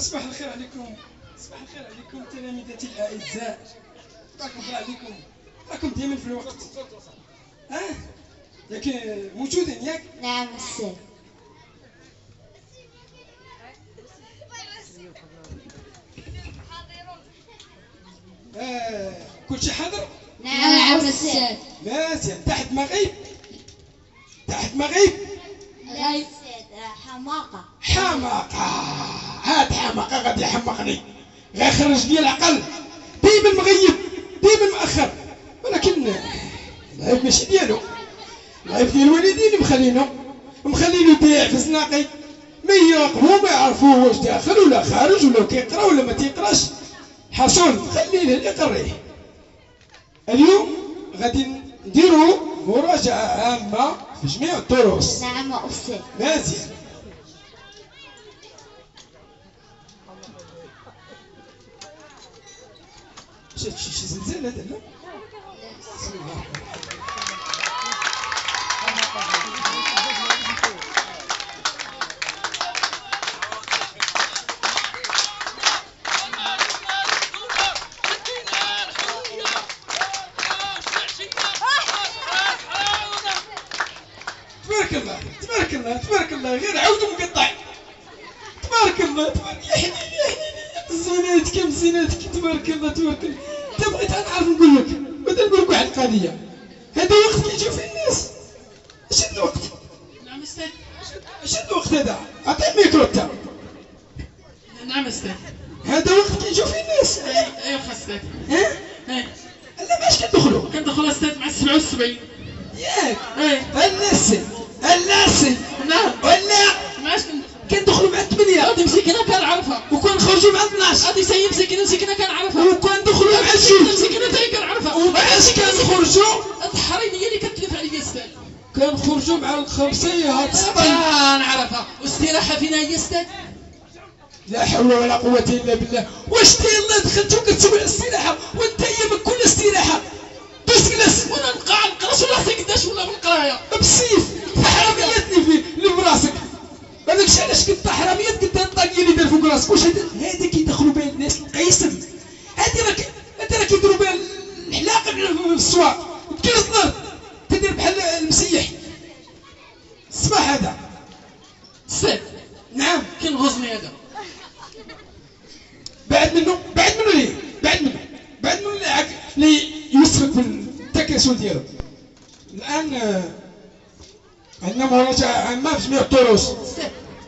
أصبح الخير عليكم. أصبح الخير عليكم تلاميذتي الأعزاء. راكم الخير عليكم. راكم دائما في الوقت؟ ها؟ ياك موجودين ياك نعم أستاذ. آه. كل شيء حاضر؟ نعم أستاذ. مزيان تحت مغيب تحت مغيب لا أستاذ حماقة. حماقة. هاد حماقة غادي يحمقني غير خرج لي العقل. دايما مغيب دايما مأخر ولكن العيب ماشي ديالو. العيب ديال الوالدين مخلينو. مخلينو يبيع في الزناقي ما يراقبو ما يعرفوه واش داخل ولا خارج ولا كيقرا ولا ما تيقراش. حصل خليه اللي يقريه اليوم غادي نديرو مراجعة عامة في جميع الدروس. نعم أستاذ. مزيان. شي زلزال هذا لا. تبارك الله تبارك الله تبارك الله غير عود مقطع تبارك الله تبارك يا حنين يا حنين زيناتك يا زيناتك تبارك الله تبارك الله انت بغيت نعرف نقول لك بدل نقول لك واحد القضية. هذا وقت كيجيو فيه الناس. اش الوقت؟ نعم أستاذ. اش الوقت هذا؟ عطي الميكرو انت نعم أستاذ. هذا وقت كيجيو فيه الناس. أي ايوا خا أستاذ. ها؟ لا باش كندخلوا كندخل أستاذ مع 77 ياك. أي. كنخرجوا مع الخمسيات دابا نعرفها. واستراحة فينا هي أستاذ لا حول ولا قوة إلا بالله. واش انت يلا دخلتو كتسوي على الاستراحة؟ وانت من كل استراحة. بس جلس وأنا نبقى نقرأش ولا حتى قداش ولا بالقرايه بالسيف حرامياتني في اللي في راسك. هذاك الشيء علاش كنت حراميات كنت الطاقية اللي دار فوق راسك. واش هذا؟ كيدخلوا بها الناس القيسم. هذه راه ك- هذه راه كيديروا بها الحلاقة في السواق الأرض تدير بحال المسيح الصباح هذا. أستاذ نعم. كاين غزني هذا. بعد منه. بعد منه ليه؟ بعد منه. بعد منه اللي يسرق في التكاسل ديالو. الآن آه، عندنا مراجعة عامة في جميع الدروس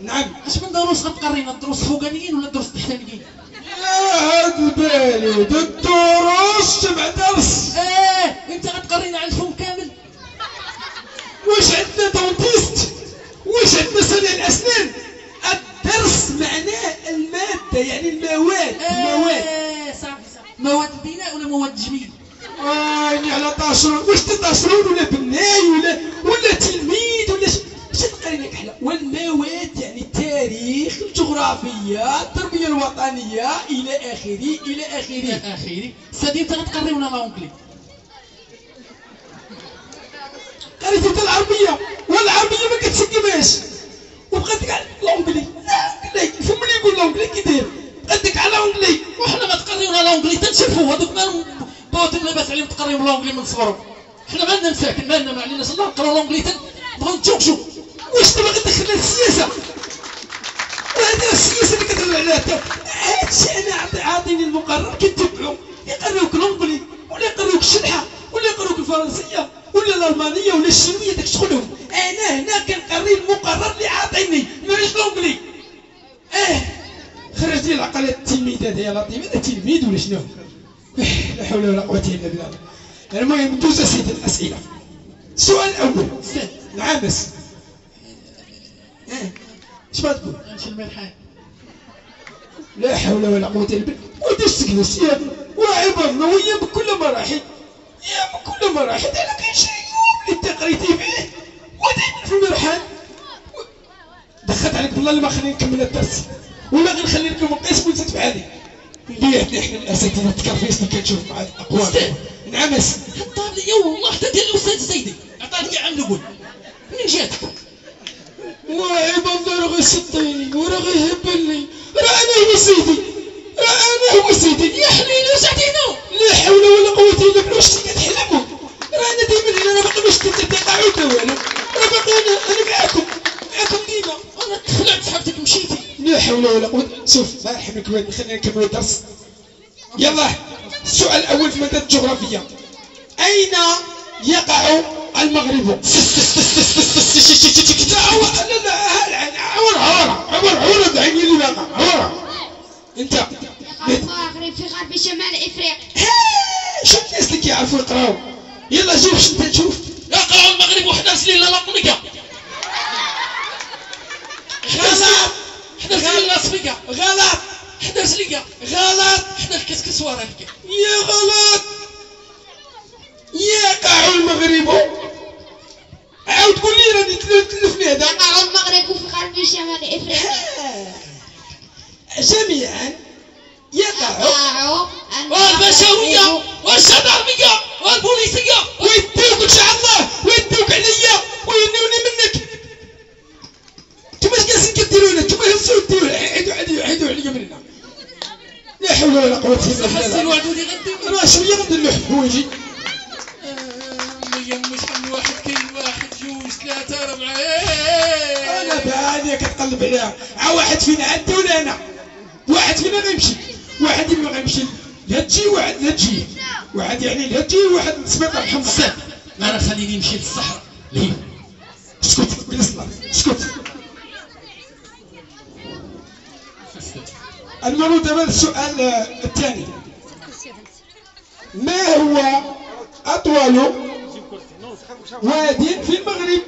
نعم. أش من دروس غتقرينا؟ الدروس الفوقانيين ولا الدروس التحتانيين؟ يا هاد بالي دا الدروس جمع درس. آه أنت غتقرينا على كامل واش عندنا دونتيست؟ واش عندنا صانع الأسنان؟ الدرس معناه المادة يعني المواد المواد. آه، صافي صافي. مواد البناء ولا مواد التجميل؟ واني على طاشرون. واش تطاشرون ولا بناي ولا ولا تلميذ ولا ش... اش تقرينا كحله والمواد يعني التاريخ الجغرافية التربية الوطنية إلى آخره إلى آخره. آخره. أستاذ انت غتقريونا لونجلي العربية والعربية ما كتسقمهاش وبقيت على لونجلي لونجلي فهم اللي يقول لونجلي كي بقيت على لونجلي وحنا غتقريونا لونجلي تنشوفوا هذوك ما بوتين لاباس عليهم تقريهم لونجلي من صغرهم. حنا مالنا مساكن مالنا ما عليناش الله نقراو لونجلي نبغيو نتشوكشو واش تبغي تدخلنا السياسة؟ وهذه السياسة اللي كتهضر عليها هادشي أنا عاطيني المقرر. كنتبعو يقريوك لونجلي ولا يقريوك الشلحة ولا يقريوك الفرنسية. ولا الالمانية ولا الشيوية داك شغلهم. أنا هنا كنقري المقرر اللي عاطيني. ماشي لونجلي. آه خرج لي العقل التلميذ هذا يا لطيف. هذا تلميذ ولا شنو؟ إيه، لا حول ولا قوة إلا بالله. المهم ندوز اسئلة الأسئلة. السؤال الأول أستاذ نعم بس إيه، تقول؟ لا حول ولا قوة إلا بالله. وديش تجلس يا الله ويا بكل مراحل. يا بكل مراحل أنا كاين شي يوم اللي أنت قريتي فيه. وديما في المرحال دخلت عليك بالله اللي ما خليني نكمل الدرس. ولا غير نخلي لكم القسم ونسيت بحالي بيعتني إحنا الاساتذه التكرفيس اللي كنشوف مع الاقوام أستاذ. نعم بس الطابلية والله حتى ديال الاستاذ زيدي. عطاني عام الأول منين جاتك؟ وعيب الله راه غيصديني وراه غيهبلني راه أنا هو سيدي. راه أنا هو سيدي. يا حنين رجعتينا لا حول ولا قوة الا بالله واش كتحلموا راه أنا دائما هنا أنا باقي باش تتقاعد ولا والو راه باقي أنا أنا معاكم معاكم ديما أنا خلعت صحابتك مشيتي لا حول ولا قوة شوف الله يرحمك والدي خلينا نكملوا الدرس يلا السؤال الأول في مادة الجغرافية أين يقع المغرب؟ لا عور عور عور العين اللي باقع عور أنت يقع المغرب في غرب شمال إفريقيا. شو الناس اللي كيعرفوا يقراو يلا جيب شنو تشوف. يقع المغرب وحنا سلينا لقمقة غلط. حنا سلينا سفيقة غلط. حنا سليقة. غلط. حنا الكسكس ورا يا غلط. يقع المغرب. عاود قول لي راني تلفني هذا. يقع المغرب في غرب شمال إفريقيا. جميعا. والبشوية والجدرمية والبوليسية ويديوك ان شاء الله ويديوك عليا وينوني منك أنتم اش جالسين كديروا هنا أنتم هزوا ديروا عيدوا عيدوا عيدوا عليا من هنا لا حول ولا قوة الا حسن بالله وعدوني غدي راه شوية غندير له حوايجي مش من واحد كاين واحد جوج ثلاثة أربعة أنا بالي كتقلب عليها ها واحد فينا عدي ولا أنا واحد فينا غيمشي واحد اللي ما غيمشي لا تجي واحد لا تجي. واحد يعني لا تجي واحد نسبق محمد سام أنا خليني نمشي للصحراء. ليه؟ اسكت الله اسكت. المروا دابا السؤال الثاني. ما هو أطول واد في المغرب؟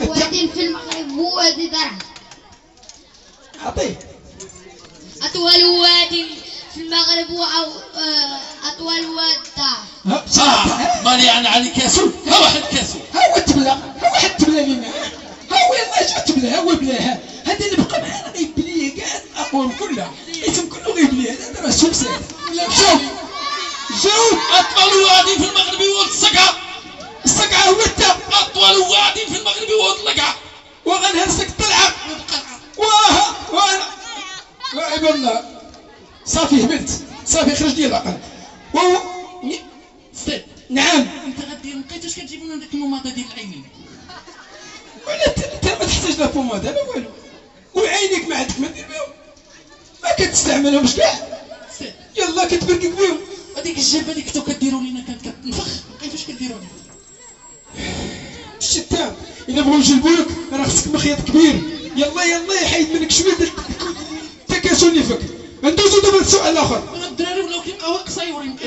والوادي في المغرب هو وادي درعا عطيه. أطول وادي في المغرب هو أو- آه، أطول واد دار صح ماني أنا علي كاسو ها واحد كاسو ها هو التبلا ها واحد التبلا لينا. ها هو يلا اش التبلا ها هو بلاها هذا اللي بقى معانا غيبليه كاع الاقوام كلها الاسم كله. غيبليه هذا راه شوف سهل. ولا شوف. جاوب أطول وادي في المغرب هو الصقعة الصقعه هو التا. أطول وادي في المغرب هو الطلقعة وغنهرسك الطلعه واه وأنا وعيب الله صافي هبلت صافي خرج لي العقل ستيب نعم. انت غدير مبقيتوش كتجيب لنا داك الموماضه ديال العينين؟ ولا انت ما تحتاج لا بوماده لا والو. وعينيك ما عندك ما دير بهم. ما كتستعملهمش كاع؟ يلا كتبرقق بهم. هذيك الجلبه اللي كنتو كديروا لينا كانت كتنفخ كيفاش كديروا لينا؟ الشتام إلا بغاو يجلبوك راه خصك مخيط كبير. يلا يلا يحيد منك شوية. ديال التكاسل فيك غندوزو دابا للسؤال الآخر. الدراري ولاو كيبقاو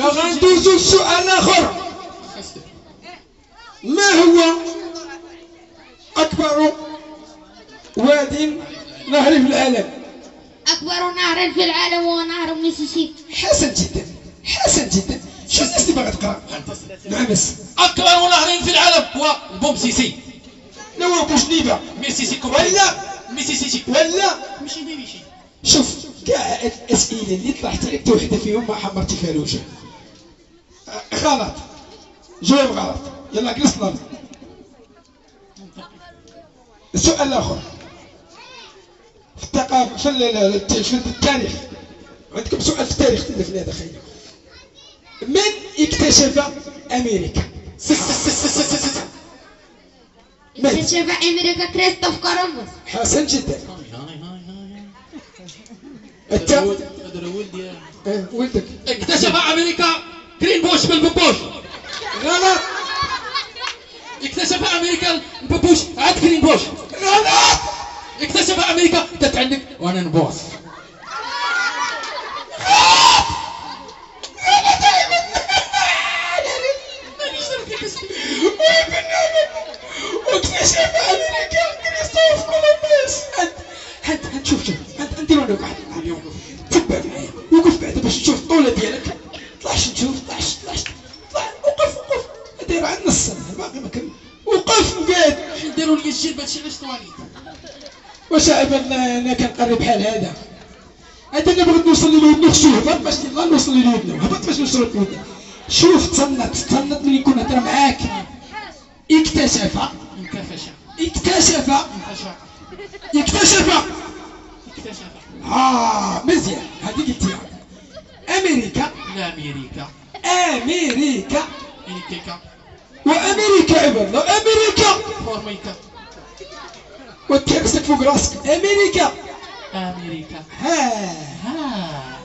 غندوزو للسؤال الآخر. ما هو أكبر واد نهر في العالم؟ أكبر نهر في العالم هو نهر ميسيسيبي حسن جدا. حسن جدا. شو الناس اللي باغا تقرأ. نعم بس. أكبر نهرين في العالم هو البومسيسي لا هو بوجنيبه ميسيسي كوبري ولا؟ ميسيسي ولا؟ ماشي ماشي شوف كاع الأسئلة اللي طلعت عليك وحدة فيهم ما حمرتي فيها الوجه غلط جواب غلط يلا جلس السؤال الآخر في الثقافه في, ال- ال- في التاريخ. عندكم سؤال في التاريخ تلفني هذا خير. من اكتشف أمريكا؟ من؟ اكتشف أمريكا كريستوف كولومبوس. حسن جدا. انت ولدي أه، ولدك. اكتشف أمريكا كرين بوش. بالبوبوش غلط. اكتشف أمريكا البوبوش عاد كرين بوش غلط. اكتشف أمريكا. دات عندك وأنا نبوس واكتشف أمريكا. كريستوف كولومبوس. هات هات شوف شوف. هات نديرو لك واحد اليوم تبع معايا وقف بعدا باش تشوف الطولة ديالك. طلعش نشوف طلعش طلعش. طلع وقف وقف. داير عند نص سنة باقي ما كمل وقف مقاد. نديروا لي الجيل هادشي علاش طواليت وشعب أنا أنا كنقرب بحال هذا؟ هذا اللي بغيت نوصل لودنك شوف هبط باش يلا نوصل لودنك هبط باش نوصل لودنك شوف تصنت تصنت ملي يكون هضر معاك. اكتشف. اكتشف. انكفش اكتشف. اكتشف. مزيان هذه قلتيها أمريكا لامريكا أمريكا إنيكيكا وامريكا عباد الله أمريكا فورميكا وتحبسك فوق راسك أمريكا أمريكا ها ها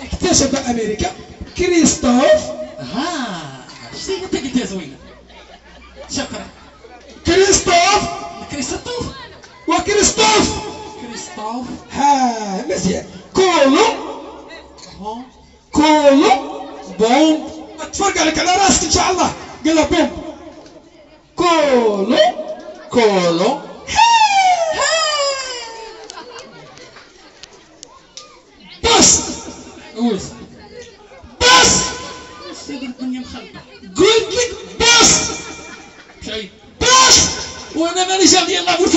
اكتشف أمريكا كريستوف ها شتي انت قلتيها زوينة شكرا كريستوف كريستوف وكريستوف كريستوف ها مزيان هو كولو بوم تفرق عليك على راسك ان شاء الله قال له بوم كولو كولو بس ويس بس سيدي الدنيا مخلطة قلت لك بس بس وأنا ماني جاب ديال الله قلت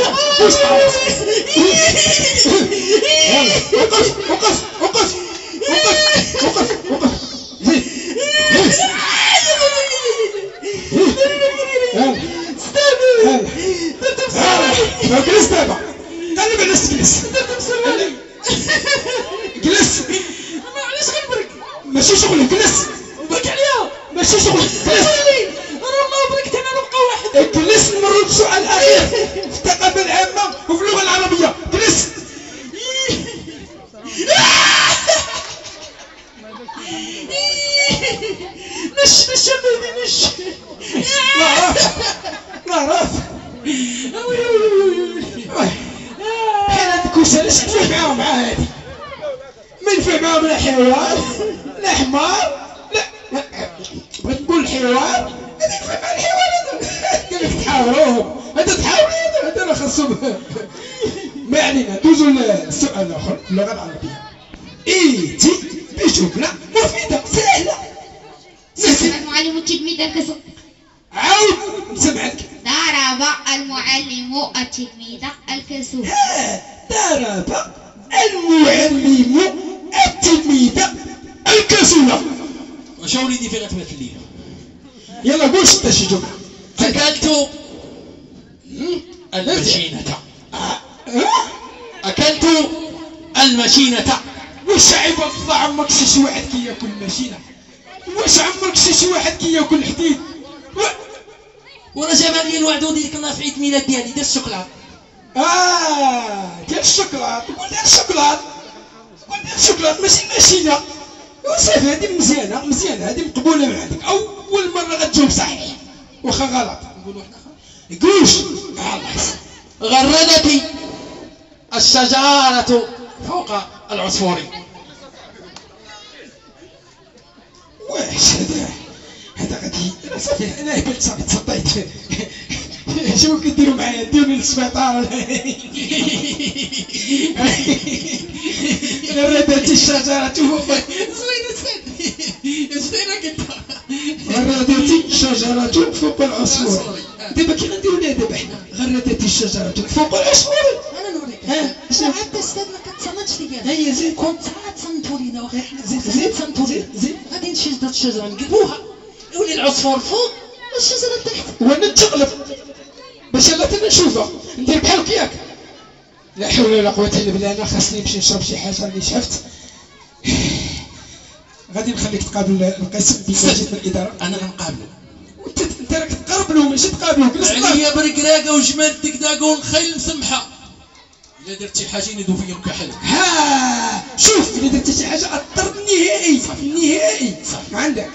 هذا بوس بوس يلا وقف وقف وقف مع هادي ما ينفع معاهم لا حيوان لا حمار لا. بغيت نقول الحيوان هذا ينفع مع الحيوان هذا قال لك تحاوروهم هذا تحاوروا هذا هذا خاصهم ما علينا دوزوا للسؤال الآخر؟ في اللغة العربيه ايتي بجملة مفيدة سهلة. سهله المعلم التلميذ الكسب عاود سمعتك. ضرب المعلم التلميذ الكسوف ضرب المعلم التلميذ الكسولة واش وليدي فين الليل. يلا قول شتا شي جملة اكلت المشينة آه. أكلت المشينة واش عيب الله عمرك شي واحد كياكل ماشينة؟ واش عمرك شي واحد كياكل حديد؟ و... وأنا جاب لي الوعد ديال كنا في عيد ميلاد ديالي ديال الشوكولاط آه ديال الشوكولات قول ديال الشوكولات قول ديال الشوكولات ماشي ماشينة وصافي هذه مزيانة. مزيانة. هذه مقبولة معاك أول مرة غتجاوب صحيح. واخا غلط. نقول واحد اخر قولش آه، الله. غردتي. الشجرة فوق العصفور. واش هذا؟ هذا غادي أنا صافي أنا قلت صافي تصديت. شنو كديروا معايا ديروني للسبيطار ولا غردت الشجرة زوينة زوينة قلتها غردت الشجرة فوق العصفور دابا كي غنديروا لها دابا حنا غردت الشجرة فوق العصفور أنا نوريك ها؟ عاد أستاذ ما كتصنتش ليا هيا زيد كنت تصنتوا لينا واخا حنا زيد زيد، تصنتوا زيد. غادي نشد الشجرة نقلبوها يولي العصفور فوق والشجرة تحت وأنا نتقلب باش يلا تنا نشوفها ندير بحالك ياك لا حول ولا قوة الا بالله أنا خاصني نمشي نشرب شي حاجة راني شفت غادي نخليك تقابل القسم بمجلس الاداره أنا غنقابلو وانت انت راك تقرب له ماشي تقابله جلس عليا بركراكه وجمال دكداكه والخيل مسمحه الا درتي حاجة ندو فيا مكحل ها شوف اذا درت شي حاجة اضطر نهائي نهائي صافي. ما عندك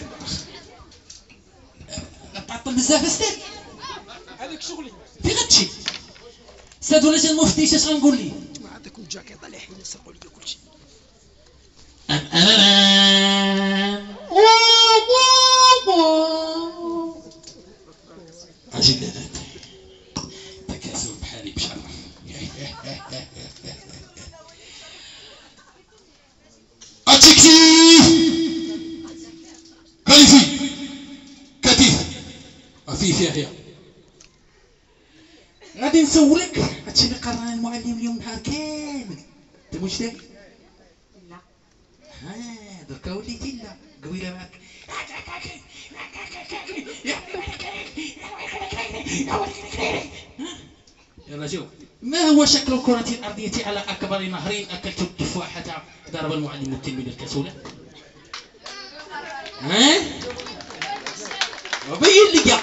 تعطل بزاف أستاذ هذاك شغلي في غتمشي أستاذ ولا جا المفتيش اش غنقول ليه ما عندك الجاكيط على حين يسرقوا لي كل شيء أم أمام أجل أنا تكاسل بحالي هي غادي نسولك. هادشي اللي قرا المعلم اليوم نهار كامل. انت مجتهد؟ لا. ها دركا وليتي لا. قويله معك يلا شوف. ما هو شكل الكرة الأرضية على أكبر نهر أكلت التفاحة ضرب المعلم التلميذ الكسولة؟ ها؟ وبين لي يا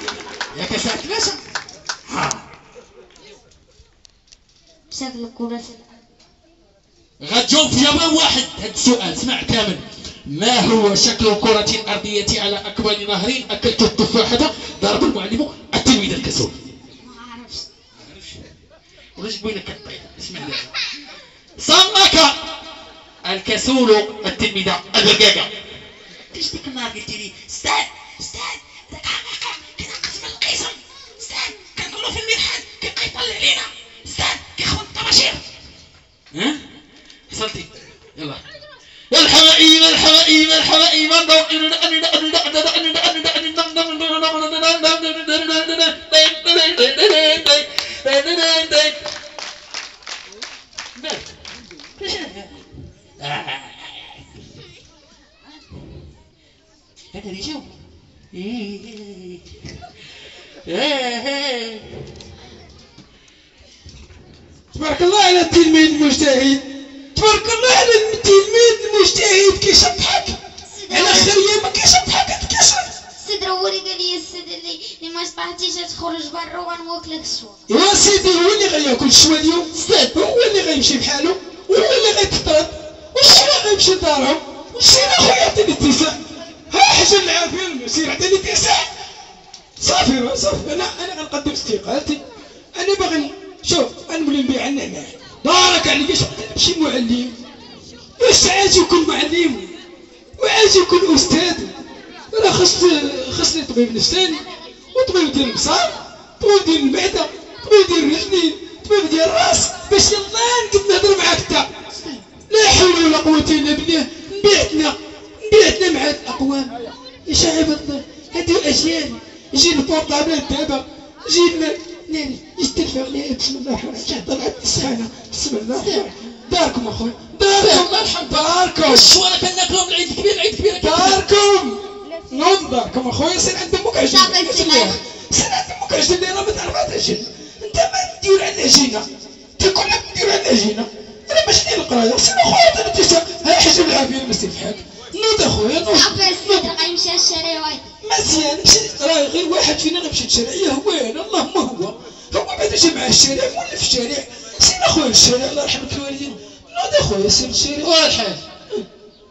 يا كسات باشا شكل الكرة غتجاوب في جواب واحد. هذا السؤال اسمع كامل. ما هو شكل الكرة الأرضية على أكبر نهر؟ أكلت التفاحة. ضرب المعلم التلميذ الكسول ما أعرفش ولاش بينك الطير اسمع لي صمك الكسول التلميذ البقاقة ليش ديك النهار قلتي لي أستاذ أستاذ دقيقة كنا قسم القسم أستاذ كنقولوا في المرحاض كيبقى يطلع علينا؟ الطباشير ها حصلتي يلا يا الحمائم الحمائم الحمائم هذا رجال تبارك الله على التلميذ المجتهد تبارك الله على التلميذ المجتهد كيشطحك على خريه ما كيشطحك تكسر السيد روري قال لي السيد اللي اللي ما شطحتيش تخرج برا وغنوكلك السوا يا سيدي هو اللي غياكل الشوا اليوم أستاذ هو اللي غيمشي بحاله هو اللي غيتطرد والشوا غيمشي لدارهم والسير اخويا عطيني التسع ها حاجة العافيه المسير عطيني تسع صافي صافي أنا أنا غنقدم استقالتي أنا باغي شوف غنولي نبيع النعناع بارك عليك شي معلم واش عايز يكون معلم؟ وعايز يكون أستاذ؟ راه خص خصني طبيب نفساني وطبيب ديال البصر طبيب ديال المعدة طبيب ديال الرجلين طبيب ديال الراس باش يلا نقد نهضر معاك انت لا حول ولا قوة إلا بالله. نبيعتنا نبيعتنا مع هاد الأقوام. يا شعب الله هادو أجيال. يجي البورطابل دابا يجي ناري يجي التلفاغ بسم الله الرحمن الرحيم. طلعت السحانه بسم الله الرحمن الرحيم. داركم اخويا داركم. الحمد داركم. شو أنا كناكلهم العيد الكبير العيد الكبير داركم. نوض داركم اخويا سير عند أمك السلام. سير عند أمك عجين اللي راه ما تعرفها تعجين أنت ما ندير على العجينه انت كلك ندير على العجينه أنا ماشي ديال القراية. سير أخويا أنت تيسا ها حاجة بالعافيه المسي بحالك نوض أخويا نوض. السيد راه غيمشي الشارع واحد مزيان. مشي راه غير واحد فينا غيمشي للشارع يا هو أنا اللهم هو هو بعد جا مع الشارع. مولف في الشارع سير اخويا للشارع الله يرحم الوالدين. نوض أخويا سير للشارع والحال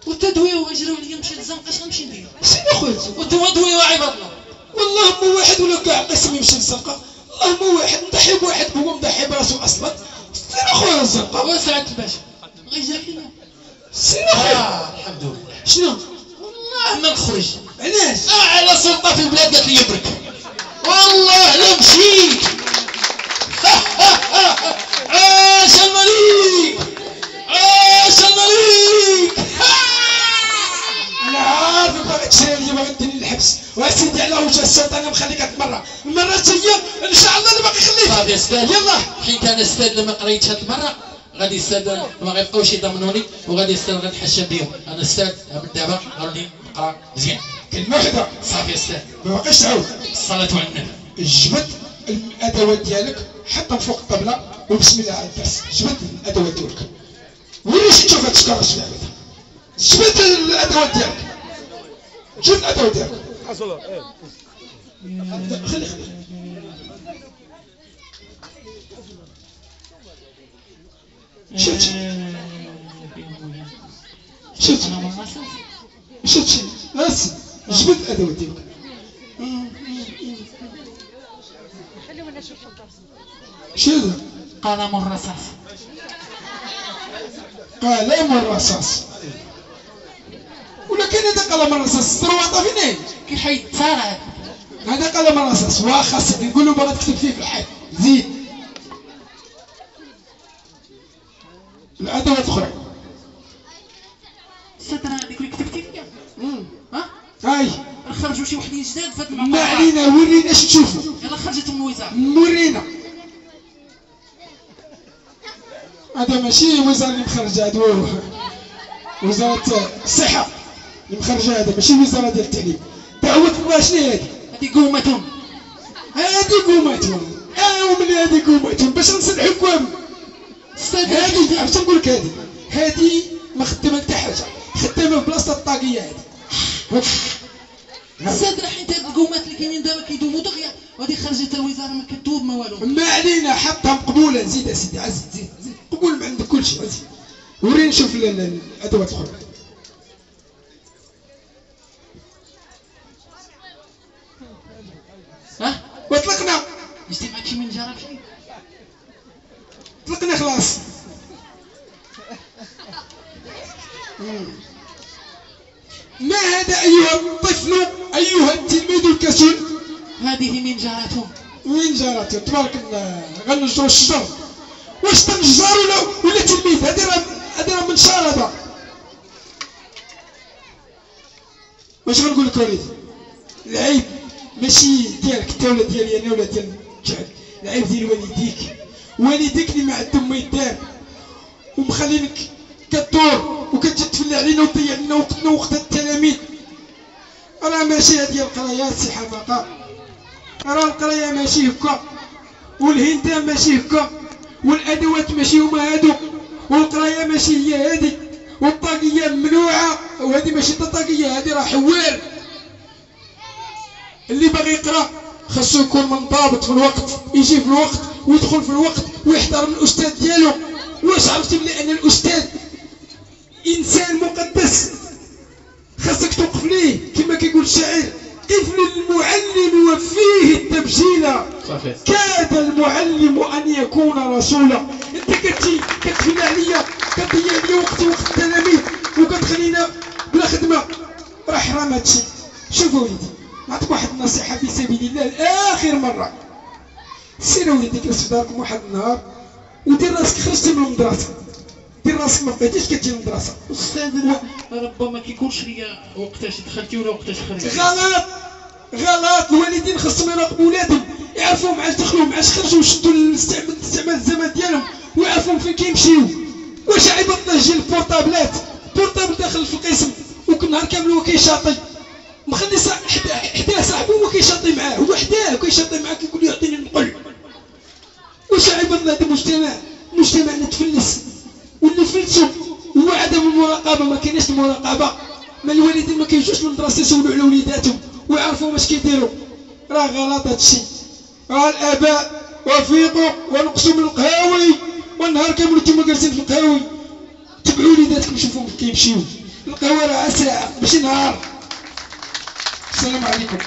والتدوية وغيجريو عليا نمشي للزنقة اش غنمشي ندير. سير أخويا. والتدوية وعباد الله والله مو واحد ولا كاع قسم يمشي للزنقة الله مو واحد مضحي بواحد هو مضحي براسو أصلا. سير أخويا للزنقة وسعد الباشا غيجري عليا سير أخويا. آه الحمد لله. شنو؟ والله ما نخرج. علاش؟ اعلى سلطة في البلاد قالت لي يبرك. والله لا مشيت. عاش المليك عاش المليك أنا عارف باغي تشري لي باغي دير لي الحبس. وسيدي على وجه السلطة أنا مخليك تمرة المره الجايه إن شاء الله أنا باغي نخليك صافي يا أستاذ. يلا. حيت أنا أستاذ لما قريت هاد المره غادي أستاذ ما غيبقاوش يضمنوني وغادي أستاذ غنتحشى بهم أنا أستاذ من دابا غادي نقرأ مزيان. كلمة واحدة. صافي أستاذ. ما باقيش تعاود. الصلاة على النبي جبد الأدوات ديالك حطهم فوق الطبلة وبسم الله على الدرس. جبد الأدوات ديالك. وين تشوف هاد الشكارة شنو عملتها جبد الأدوات ديالك. جبد الأدوات ديالك. خلي خلي. شفت؟ شفت؟ شفت؟ بس. جبد الأدوات ديالك. شنو؟ قلم الرصاص قلم الرصاص ولكن هذا قلم الرصاص السروطه فين كي حيتصارع هذا قلم الرصاص وخاصك نقول له باغا تكتب فيه في الحيط زيد الأدوات الاخرى الصدر هذيك اللي كتبتي فيها ها؟ هاي خرجوا شي وحدين جداد في هاد ما علينا ورينا اش تشوفوا. يلا خرجتهم من الوزارة. ورينا هذا ماشي وزارة اللي مخرجة هذا هو وزارة الصحة اللي مخرجة هذا ماشي وزارة ديال التعليم. الله شنو هي هذه؟ هذه قومة هذه قومتهم. آه وملي هذه قومتهم؟ باش نصلحوكم هذه عرفت نقول لك هذه. هذه ما خدامه حتى حاجة. خدامه في بلاصة الطاقية هذه. الصدر حيت هاد القومات اللي كاينين دابا كيدوموا دغيا. وهذه خرجت الوزارة ما كتوب ما والو. ما علينا حطها مقبوله زيد يا سيدي عزيز زيد. قبول من عندك كل شيء. زيد وريني نشوف ال- ال- الأدوات الأخرى. ها؟ واطلقنا جبتي معك شي من جرب شي؟ اطلقنا خلاص. ما هذا أيها الطفل أيها التلميذ الكسول هذه من جارتهم وين جارته تبارك الله غنجروا الشجر. واش تنجار ولا ولا تلميذ هذه راه هذه راه منشار هذا واش غنقول لك وليدي العيب ماشي ديالك انت ولا ديالي أنا ولا ديال الجهل العيب ديال والديك. والديك اللي ما عندهم ما يدار. ومخلينك كدور وكتتفلى علينا وتضيع لنا وقتنا ووقت التلاميذ. راه ماشي هذه القرايات سي حماقة. راه القرايه ماشي هكا. والهندام ماشي هكا. والأدوات ماشي هما هادو والقراية ماشي هي هادي والطاقية ممنوعة وهذه ماشي طاقيه هذه راه حوار اللي باغي يقرأ خاصو يكون منضبط في الوقت يجي في الوقت ويدخل في الوقت ويحترم الأستاذ ديالو. واش عرفتي بلي أن الأستاذ إنسان مقدس؟ خاصك توقف ليه كما كيقول الشاعر. قف للمعلم وفيه التبجيل. صافي كاد المعلم أن يكون رسولا. انت كتجي كتفل عليا كتضيع لي وقتي وقت التلاميذ. وكتخلينا بلا خدمة. راه حرام هادشي شوف وليدي نعطيك واحد النصيحة في سبيل الله لآخر مرة. سير وليدي داركم واحد النهار؟ ودير راسك خرجتي من المدرسة دير راسك ما بقيتيش كتجي للمدرسه أستاذ ربما كيكونش ليا وقتاش دخلتي ولا وقتاش خرجتي. غلط! غلط! الوالدين خاصهم يراقبوا ولادهم. يعرفوا معاش دخلوا معاش خرجوا وشدوا الاستعمال استعمال الزمان ديالهم. ويعرفوا فين كيمشيو. واش عيب الله يجي البورطابلات portable داخل في القسم. وكل نهار كامل هو كيشاطي. مخلي حدا- حداه صاحبه هو كيشاطي معاه. هو حداه كيشاطي معاه كيقول له يعطيني النقل واش عيب الله هذا مجتمع مجتمعنا تفلس واللي فلسوا هو عدم المراقبة ما كايناش المراقبة. ما الوالدين ما كيجوش للمدرسه يسولوا على وليداتهم ويعرفوا واش كيديروا. راه غلط هادشي راه الآباء وفيقوا ونقصوا من القهاوي. والنهار كامل نتوما جالسين في القهاوي. تبعوا وليداتكم شوفوا كيمشيو. القهوة راه ساعه ماشي نهار. السلام عليكم.